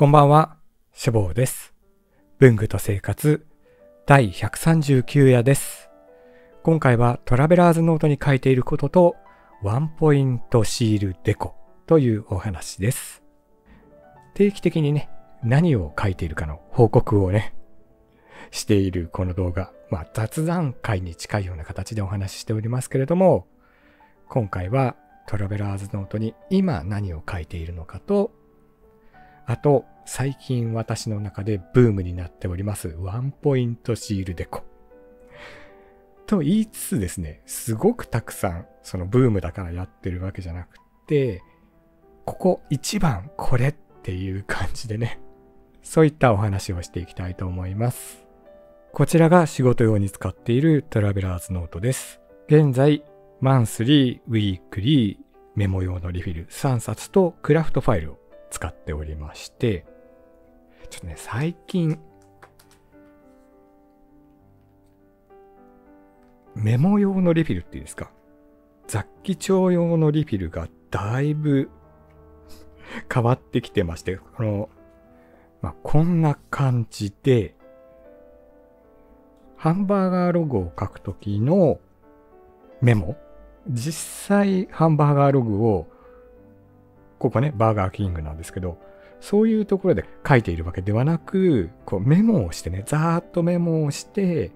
こんばんは、しぼうです。文具と生活第139夜です。今回はトラベラーズノートに書いていることとワンポイントシールデコというお話です。定期的にね、何を書いているかの報告をね、しているこの動画、まあ雑談会に近いような形でお話ししておりますけれども、今回はトラベラーズノートに今何を書いているのかと、あと、最近私の中でブームになっております、ワンポイントシールデコ。と言いつつですね、すごくたくさん、そのブームだからやってるわけじゃなくて、ここ一番これっていう感じでね、そういったお話をしていきたいと思います。こちらが仕事用に使っているトラベラーズノートです。現在、マンスリー、ウィークリー、メモ用のリフィル3冊とクラフトファイルを使っておりまして、ちょっとね、最近、メモ用のリフィルっていうんですか雑記帳用のリフィルがだいぶ 変わってきてまして、この、まあ、こんな感じで、ハンバーガーログを書くときのメモ実際ハンバーガーログをここね、バーガーキングなんですけど、そういうところで書いているわけではなく、こうメモをしてね、ざーっとメモをして、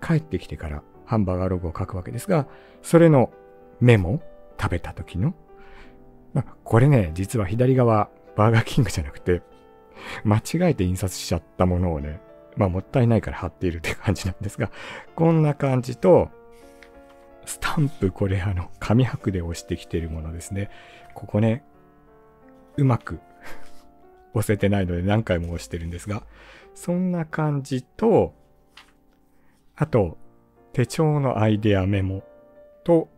帰ってきてからハンバーガーログを書くわけですが、それのメモ、食べた時の、ま、これね、実は左側、バーガーキングじゃなくて、間違えて印刷しちゃったものをね、まあもったいないから貼っているって感じなんですが、こんな感じと、スタンプ、これあの、紙箔で押してきているものですね。ここね、うまく 押せてないので何回も押してるんですが、そんな感じと、あと、手帳のアイデアメモと、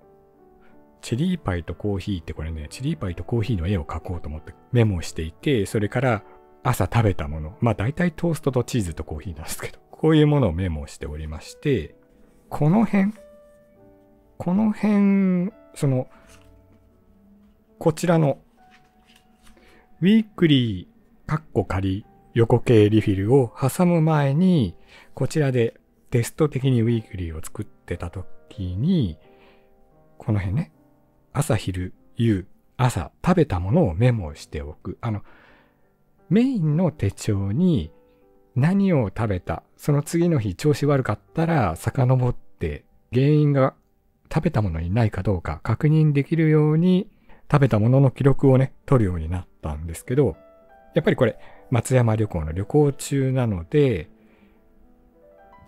チェリーパイとコーヒーってこれね、チェリーパイとコーヒーの絵を描こうと思ってメモしていて、それから朝食べたもの、まあ大体トーストとチーズとコーヒーなんですけど、こういうものをメモしておりまして、この辺、この辺、その、こちらのウィークリー、カッコ仮、横系リフィルを挟む前に、こちらでテスト的にウィークリーを作ってた時に、この辺ね、朝昼夕、朝食べたものをメモしておく。あの、メインの手帳に何を食べた、その次の日調子悪かったら遡って原因が食べたものにないかどうか確認できるように食べたものの記録をね、取るようになったんですけど、やっぱりこれ、松山旅行の旅行中なので、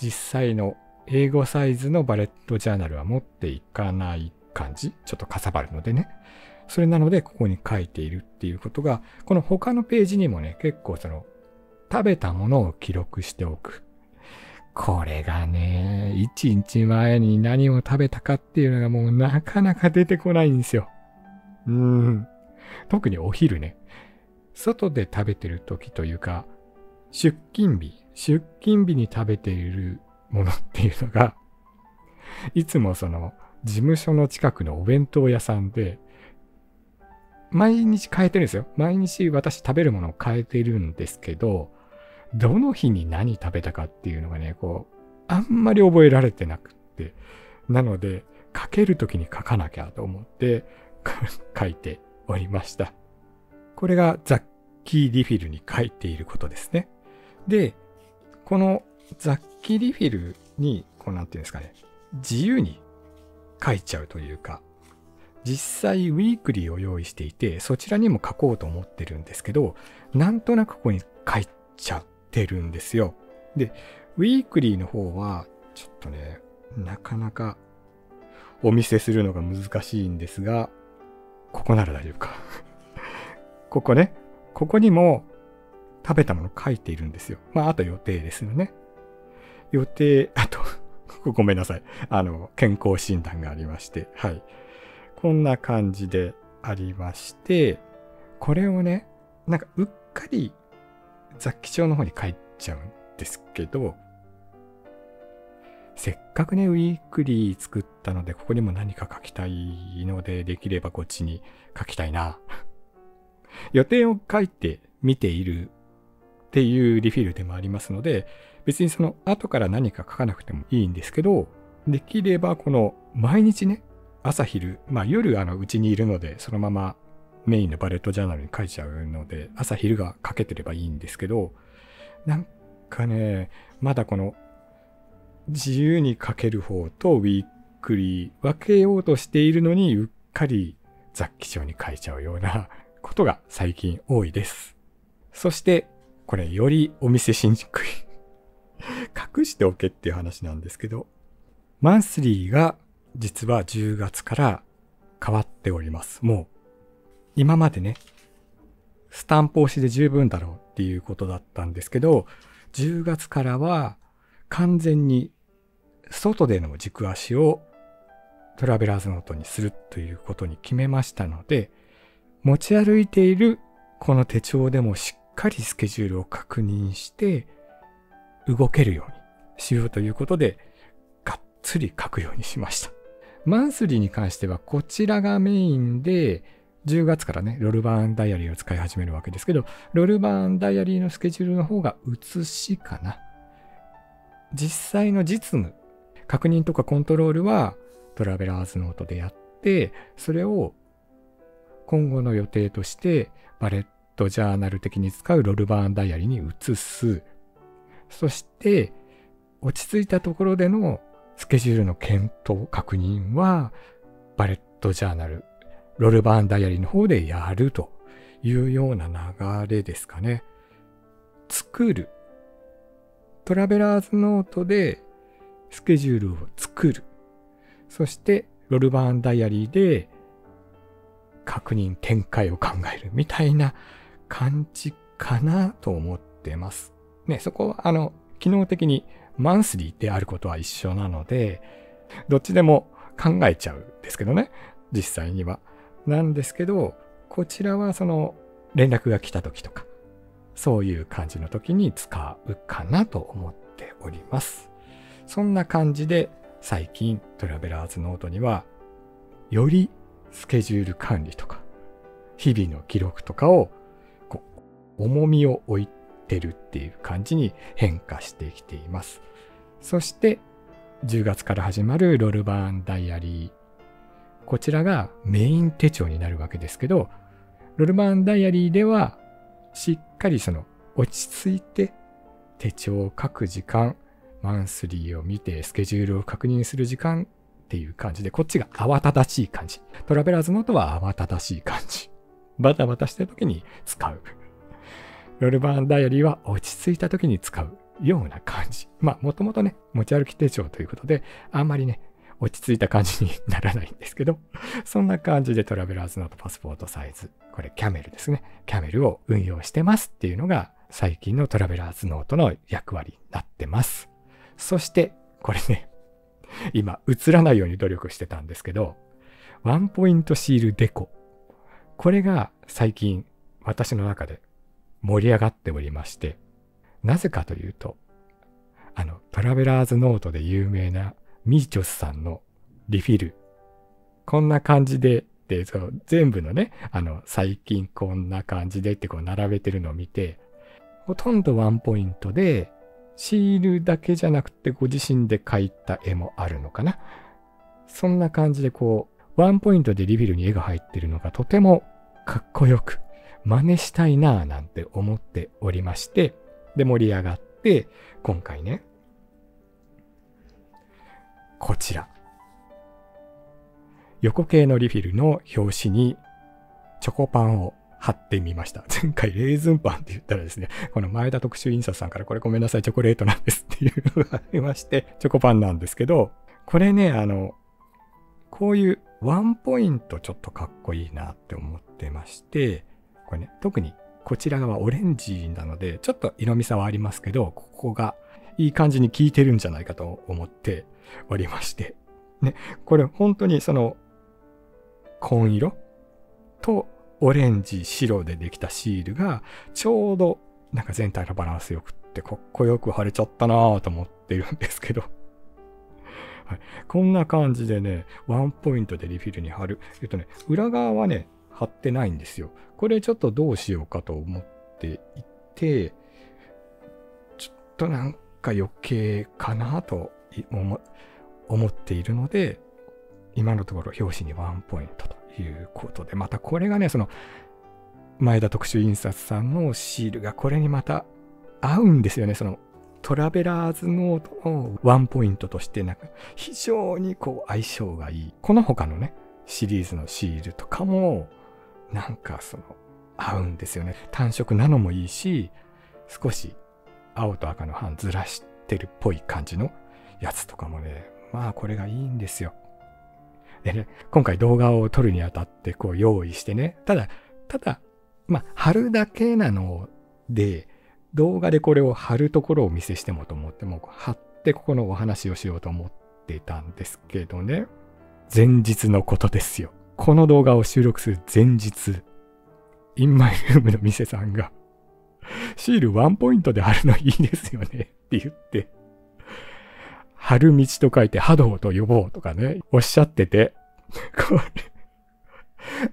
実際の英語サイズのバレットジャーナルは持っていかない感じちょっとかさばるのでね。それなので、ここに書いているっていうことが、この他のページにもね、結構その、食べたものを記録しておく。これがね、一日前に何を食べたかっていうのがもうなかなか出てこないんですよ。うん。特にお昼ね。外で食べてる時というか、出勤日、出勤日に食べているものっていうのが、いつもその、事務所の近くのお弁当屋さんで、毎日変えてるんですよ。毎日私食べるものを変えてるんですけど、どの日に何食べたかっていうのがね、こう、あんまり覚えられてなくって。なので、書ける時に書かなきゃと思って、書いておりました。これがザッキーリフィルに書いていることですね。で、このザッキーリフィルに、こうなんていうんですかね、自由に書いちゃうというか、実際ウィークリーを用意していて、そちらにも書こうと思ってるんですけど、なんとなくここに書いちゃってるんですよ。で、ウィークリーの方は、ちょっとね、なかなかお見せするのが難しいんですが、ここなら大丈夫か。ここね、ここにも食べたもの書いているんですよ。まあ、あと予定ですよね。予定、あと、ごめんなさい。あの、健康診断がありまして、はい。こんな感じでありまして、これをね、なんかうっかり雑記帳の方に書いちゃうんですけど、せっかくね、ウィークリー作ったので、ここにも何か書きたいので、できればこっちに書きたいな。予定を書いて見ているっていうリフィルでもありますので、別にその後から何か書かなくてもいいんですけど、できればこの毎日ね、朝昼、まあ夜あのうちにいるので、そのままメインのバレットジャーナルに書いちゃうので、朝昼が書けてればいいんですけど、なんかね、まだこの自由に書ける方とウィークリー分けようとしているのにうっかり雑記帳に書いちゃうようなことが最近多いです。そしてこれよりお見せしにくい隠しておけっていう話なんですけど、マンスリーが実は10月から変わっております。もう今までね、スタンプ押しで十分だろうっていうことだったんですけど、10月からは完全に外での軸足をトラベラーズノートにするということに決めましたので、持ち歩いているこの手帳でもしっかりスケジュールを確認して動けるようにしようということで、がっつり書くようにしました。マンスリーに関してはこちらがメインで、10月からね、ロルバーンダイアリーを使い始めるわけですけど、ロルバーンダイアリーのスケジュールの方が写しかな。実際の実務確認とかコントロールはトラベラーズノートでやって、それを今後の予定としてバレットジャーナル的に使うロルバーンダイアリーに移す。そして、落ち着いたところでのスケジュールの検討、確認は、バレットジャーナル、ロルバーンダイアリーの方でやるというような流れですかね。作る。トラベラーズノートでスケジュールを作る。そして、ロルバーンダイアリーで確認、展開を考えるみたいな感じかなと思ってます。ね、そこは、あの、機能的にマンスリーであることは一緒なので、どっちでも考えちゃうんですけどね、実際には。なんですけど、こちらはその連絡が来た時とか、そういう感じの時に使うかなと思っております。そんな感じで最近トラベラーズノートにはよりスケジュール管理とか日々の記録とかをこう重みを置いてるっていう感じに変化してきています。そして10月から始まるロルバーンダイアリー。こちらがメイン手帳になるわけですけど、ロルバーンダイアリーではしっかりその落ち着いて手帳を書く時間、マンスリーを見てスケジュールを確認する時間っていう感じで、こっちが慌ただしい感じ。トラベラーズノートは慌ただしい感じ。バタバタしてる時に使う。ロルバーンダイアリーは落ち着いた時に使うような感じ。まあ、もともとね、持ち歩き手帳ということで、あんまりね、落ち着いた感じにならないんですけど、そんな感じでトラベラーズノートパスポートサイズ、これキャメルですね。キャメルを運用してますっていうのが最近のトラベラーズノートの役割になってます。そして、これね、今映らないように努力してたんですけど、ワンポイントシールデコ。これが最近私の中で盛り上がっておりまして、なぜかというと、あの、トラベラーズノートで有名なミーチョスさんのリフィル。こんな感じで、で、そう、全部のね、あの、最近こんな感じでってこう並べてるのを見て、ほとんどワンポイントで、シールだけじゃなくてご自身で描いた絵もあるのかな。そんな感じでこう、ワンポイントでリビルに絵が入ってるのがとてもかっこよく、真似したいなぁなんて思っておりまして、で盛り上がって、今回ね、こちら。横系のリフィルの表紙にチョコパンを貼ってみました。前回レーズンパンって言ったらですね、この前田特集印刷さんからこれごめんなさい、チョコレートなんですっていうのがありまして、チョコパンなんですけど、これね、あの、こういうワンポイントちょっとかっこいいなって思ってまして、これね、特にこちら側オレンジなので、ちょっと色味差はありますけど、ここがいい感じに効いてるんじゃないかと思っておりまして、ね、これ本当にその、紺色とオレンジ、白でできたシールが、ちょうどなんか全体のバランスよくって、かっこよく貼れちゃったなぁと思ってるんですけど。はい、こんな感じでね、ワンポイントでリフィルに貼る。えっとね、裏側はね、貼ってないんですよ。これちょっとどうしようかと思っていてちょっ、となんか余計かなと思っているので、今のところ表紙にワンポイントということで、またこれがね、その前田特殊印刷さんのシールがこれにまた合うんですよね。そのトラベラーズノートのワンポイントとしてなんか非常にこう相性がいい。この他のね、シリーズのシールとかもなんかその合うんですよね。単色なのもいいし、少し青と赤の半ずらしてるっぽい感じのやつとかもね、まあこれがいいんですよ。でね、今回動画を撮るにあたってこう用意してね、ただ、ただ、まあ貼るだけなので、動画でこれを貼るところをお見せしてもと思ってもう、貼ってここのお話をしようと思ってたんですけどね。前日のことですよ。この動画を収録する前日、インマイルームの店さんが、シールワンポイントで貼るのいいですよねって言って、貼る道と書いて波動と呼ぼうとかね、おっしゃってて、これ、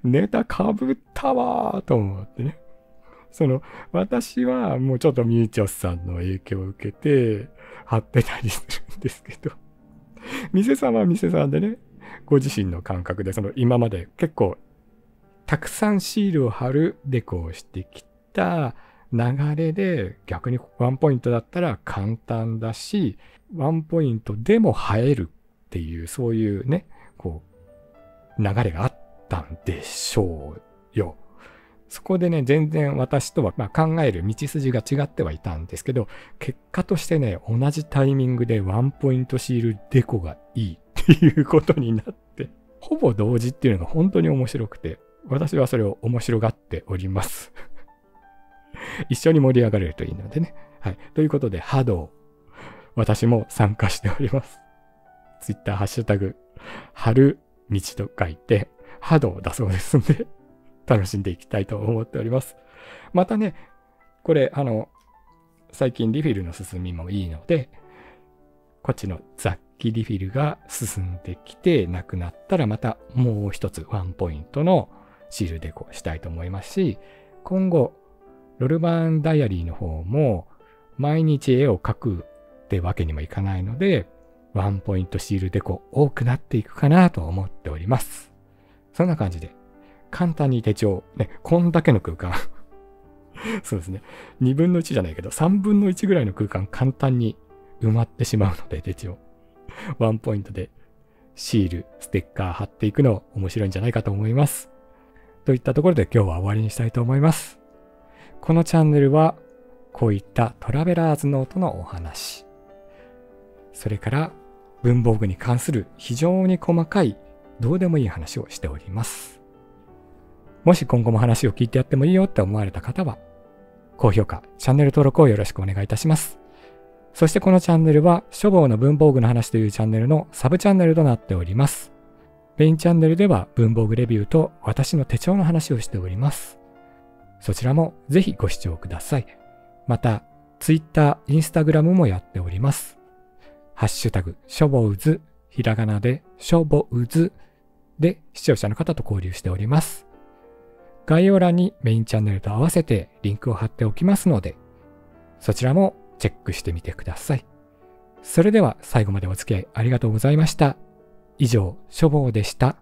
ネタかぶったわーと思ってね。その、私はもうちょっとミーチョスさんの影響を受けて貼ってたりするんですけど、店さんは店さんでね、ご自身の感覚で、その今まで結構たくさんシールを貼るデコをしてきた流れで逆にワンポイントだったら簡単だし、ワンポイントでも映えるっていうそういうね、こう流れがあったんでしょうよ。そこでね、全然私とは、まあ、考える道筋が違ってはいたんですけど、結果としてね、同じタイミングでワンポイントシールデコがいいっていうことになって、ほぼ同時っていうのが本当に面白くて、私はそれを面白がっております一緒に盛り上がれるといいのでね。はい。ということで、波動。私も参加しております。ツイッターハッシュタグ、春道と書いて、波動だそうですんで楽しんでいきたいと思っております。またね、これ、あの、最近リフィルの進みもいいので、こっちの雑記リフィルが進んできて、なくなったらまたもう一つワンポイントのシールデコしたいと思いますし、今後、ロルバンダイアリーの方も毎日絵を描くってわけにもいかないので、ワンポイントシールデコ多くなっていくかなと思っております。そんな感じで、簡単に手帳、ね、こんだけの空間 そうですね。2分の1じゃないけど、3分の1ぐらいの空間簡単に埋まってしまうので、手帳。ワンポイントでシール、ステッカー貼っていくの面白いんじゃないかと思います。といったところで今日は終わりにしたいと思います。このチャンネルはこういったトラベラーズノートのお話、それから文房具に関する非常に細かいどうでもいい話をしております。もし今後も話を聞いてやってもいいよって思われた方は、高評価、チャンネル登録をよろしくお願いいたします。そしてこのチャンネルは、書房の文房具の話というチャンネルのサブチャンネルとなっております。メインチャンネルでは文房具レビューと私の手帳の話をしております。そちらもぜひご視聴ください。また、Twitter、Instagram もやっております。ハッシュタグ、しょぼうず、ひらがなでしょぼうずで視聴者の方と交流しております。概要欄にメインチャンネルと合わせてリンクを貼っておきますので、そちらもチェックしてみてください。それでは最後までお付き合いありがとうございました。以上、書房でした。